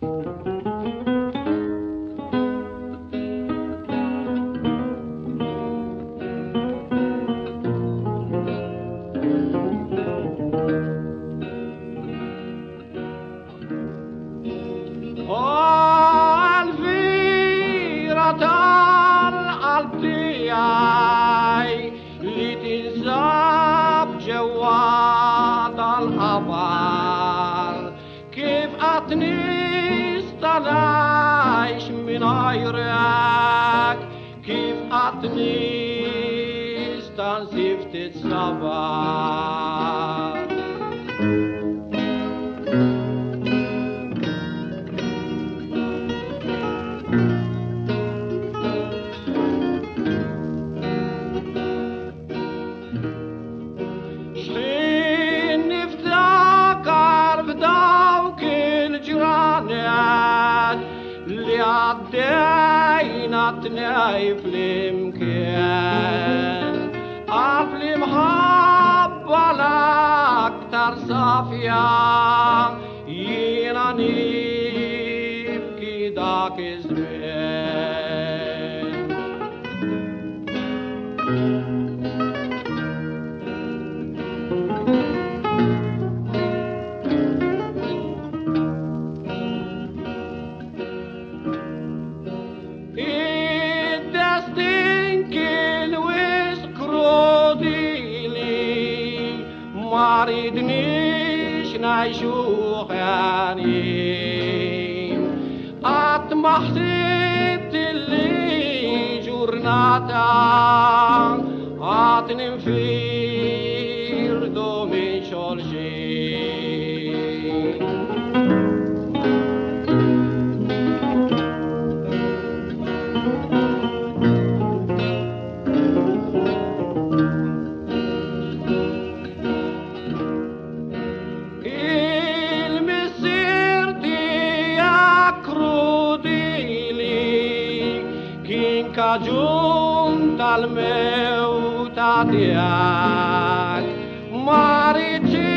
Thank you. ich bin euer Ag, gib at mir, dann sieft es għaddejna t-nej flimkien. Għafli mħabba l-aktar safja jina nibki dak iż ريدنيش نعيشو خياني أطمع حسيت اللي جورناتا اطنم فيه kaġun tal-mew ta' tijak. Mariċi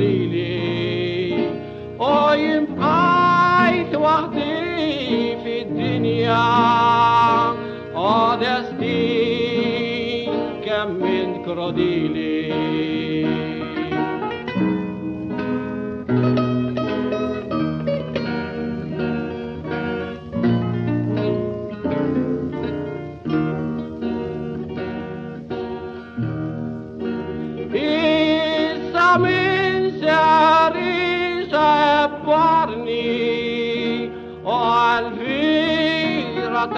lili O jim għajt waħdi من ساري سبرني والفيرة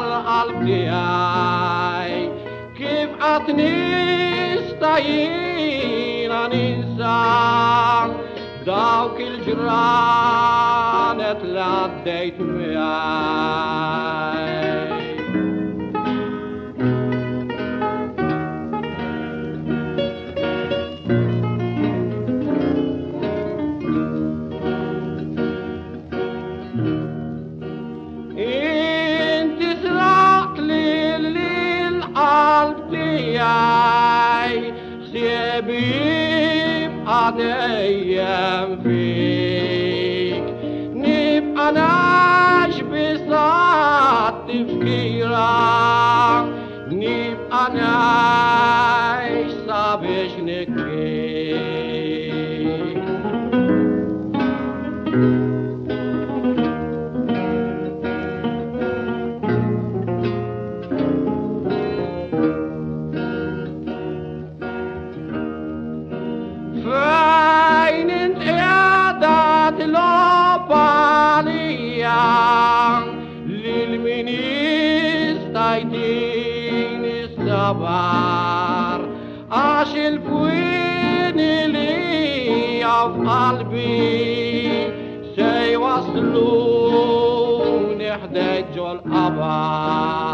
القلب دياي كيف أتنيس تاينا ننسى داوك الجران اتلديت مياي jij, zeep aan de jemfik, niep aan als bezat Thank you. عينين السبار عشان كويني ليا في قلبي سيوصلوني حداج القبر